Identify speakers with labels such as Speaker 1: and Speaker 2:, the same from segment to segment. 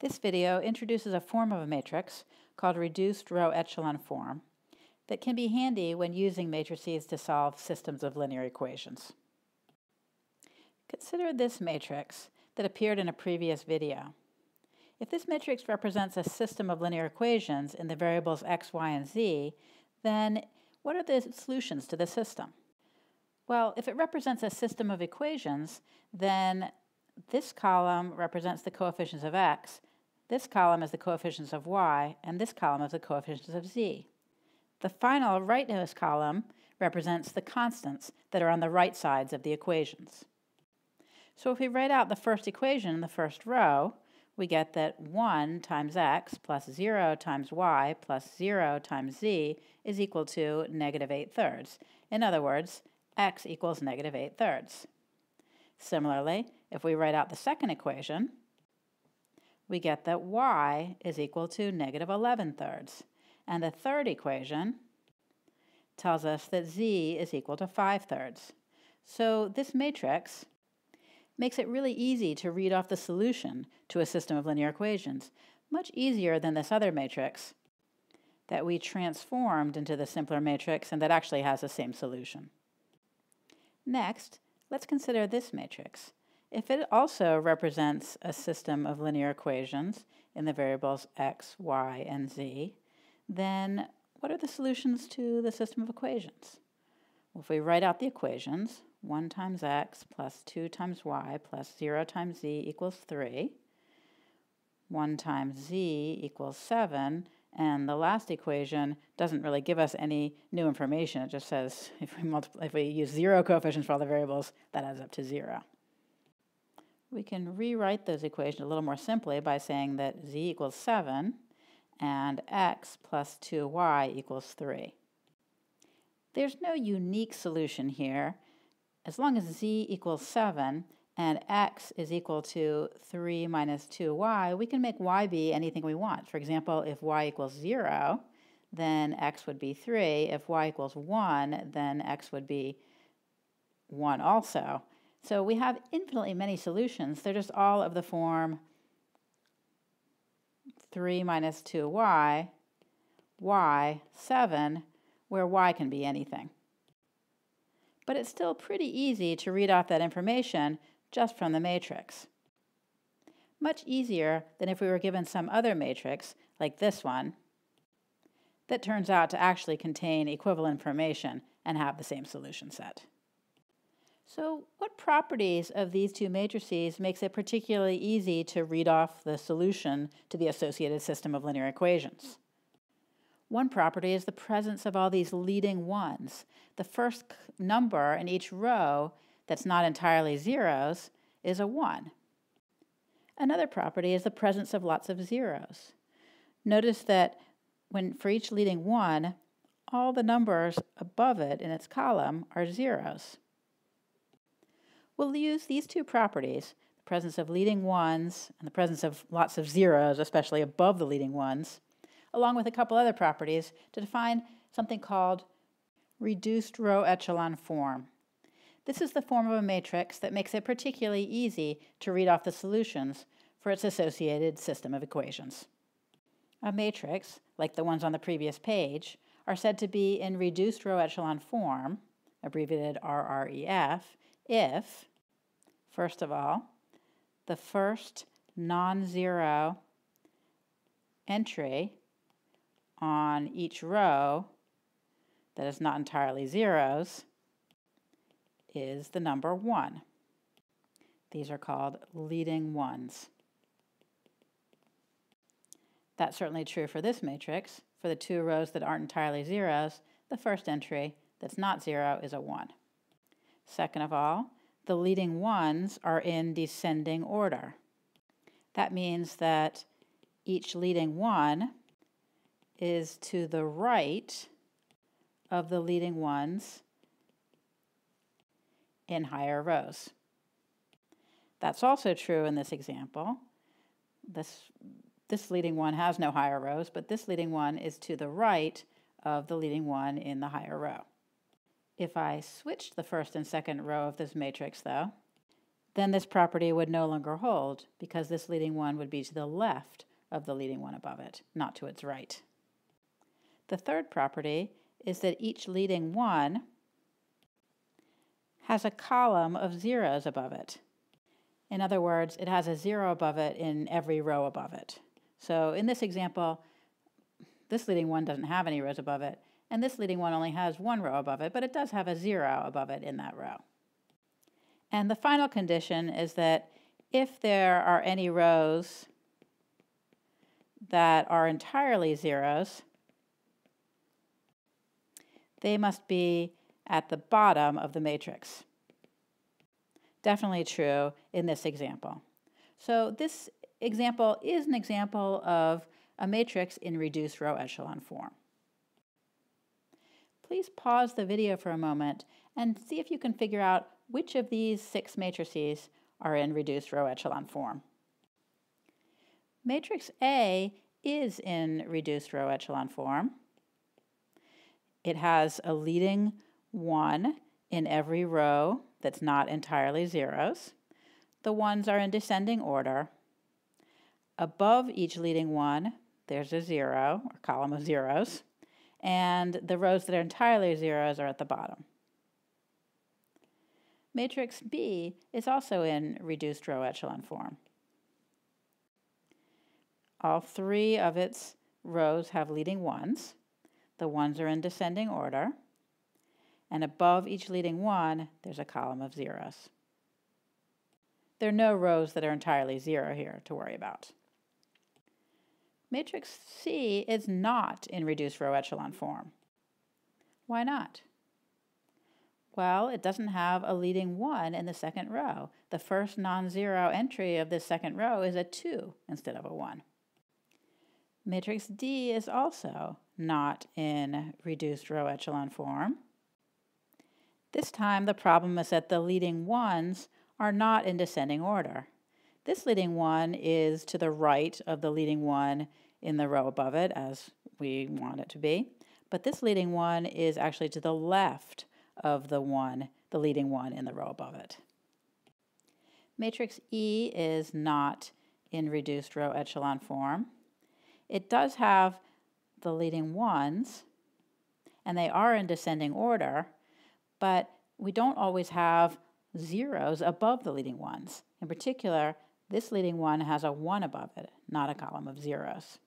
Speaker 1: This video introduces a form of a matrix called reduced row echelon form that can be handy when using matrices to solve systems of linear equations. Consider this matrix that appeared in a previous video. If this matrix represents a system of linear equations in the variables x, y, and z, then what are the solutions to the system? Well, if it represents a system of equations, then this column represents the coefficients of x, this column is the coefficients of y, and this column is the coefficients of z. The final rightmost column represents the constants that are on the right sides of the equations. So if we write out the first equation in the first row, we get that 1 times x plus 0 times y plus 0 times z is equal to negative 8 thirds. In other words, x equals negative 8 thirds. Similarly, if we write out the second equation, we get that y is equal to negative 11 thirds. And the third equation tells us that z is equal to 5 thirds. So this matrix makes it really easy to read off the solution to a system of linear equations, much easier than this other matrix that we transformed into the simpler matrix and that actually has the same solution. Next, let's consider this matrix. If it also represents a system of linear equations in the variables x, y, and z, then what are the solutions to the system of equations? Well, if we write out the equations, 1 times x plus 2 times y plus 0 times z equals 3. 1 times z equals 7. And the last equation doesn't really give us any new information. It just says if we, multiply, if we use 0 coefficients for all the variables, that adds up to 0. We can rewrite those equations a little more simply by saying that z equals 7 and x plus 2y equals 3. There's no unique solution here as long as z equals 7 and x is equal to 3 minus 2y, we can make y be anything we want. For example, if y equals 0, then x would be 3. If y equals 1, then x would be 1 also. So we have infinitely many solutions. They're just all of the form 3 minus 2y, y, 7, where y can be anything but it's still pretty easy to read off that information just from the matrix. Much easier than if we were given some other matrix, like this one, that turns out to actually contain equivalent information and have the same solution set. So what properties of these two matrices makes it particularly easy to read off the solution to the associated system of linear equations? One property is the presence of all these leading ones. The first number in each row that's not entirely zeros is a 1. Another property is the presence of lots of zeros. Notice that when for each leading 1, all the numbers above it in its column are zeros. We'll use these two properties, the presence of leading ones and the presence of lots of zeros, especially above the leading ones, along with a couple other properties, to define something called reduced row echelon form. This is the form of a matrix that makes it particularly easy to read off the solutions for its associated system of equations. A matrix, like the ones on the previous page, are said to be in reduced row echelon form, abbreviated RREF, if, first of all, the first non-zero entry on each row that is not entirely zeros is the number 1. These are called leading ones. That's certainly true for this matrix. For the two rows that aren't entirely zeros, the first entry that's not zero is a 1. Second of all, the leading ones are in descending order. That means that each leading one is to the right of the leading ones in higher rows. That's also true in this example. This, this leading one has no higher rows, but this leading one is to the right of the leading one in the higher row. If I switched the first and second row of this matrix, though, then this property would no longer hold because this leading one would be to the left of the leading one above it, not to its right. The third property is that each leading one has a column of zeros above it. In other words, it has a zero above it in every row above it. So in this example, this leading one doesn't have any rows above it, and this leading one only has one row above it, but it does have a zero above it in that row. And the final condition is that if there are any rows that are entirely zeros, they must be at the bottom of the matrix. Definitely true in this example. So this example is an example of a matrix in reduced row echelon form. Please pause the video for a moment and see if you can figure out which of these six matrices are in reduced row echelon form. Matrix A is in reduced row echelon form. It has a leading 1 in every row that's not entirely zeros. The ones are in descending order. Above each leading 1, there's a 0, or column of zeros, and the rows that are entirely zeros are at the bottom. Matrix B is also in reduced row echelon form. All three of its rows have leading ones. The ones are in descending order. And above each leading one, there's a column of zeros. There are no rows that are entirely zero here to worry about. Matrix C is not in reduced row echelon form. Why not? Well, it doesn't have a leading 1 in the second row. The first non-zero entry of this second row is a 2 instead of a 1. Matrix D is also not in reduced row echelon form. This time the problem is that the leading ones are not in descending order. This leading one is to the right of the leading one in the row above it, as we want it to be. But this leading one is actually to the left of the one, the leading one in the row above it. Matrix E is not in reduced row echelon form. It does have the leading ones, and they are in descending order, but we don't always have zeros above the leading ones. In particular, this leading one has a 1 above it, not a column of zeros.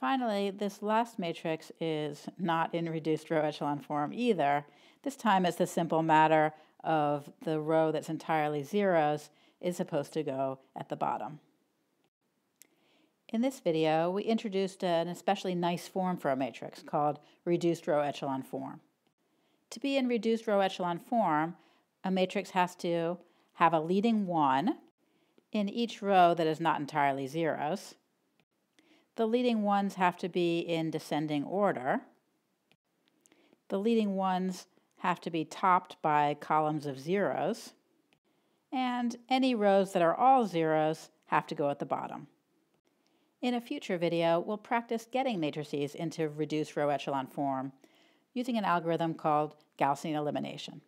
Speaker 1: Finally, this last matrix is not in reduced row echelon form either. This time it's the simple matter of the row that's entirely zeros is supposed to go at the bottom. In this video, we introduced an especially nice form for a matrix called reduced row echelon form. To be in reduced row echelon form, a matrix has to have a leading 1 in each row that is not entirely zeros, the leading ones have to be in descending order. The leading ones have to be topped by columns of zeros. And any rows that are all zeros have to go at the bottom. In a future video, we'll practice getting matrices into reduced row echelon form using an algorithm called Gaussian elimination.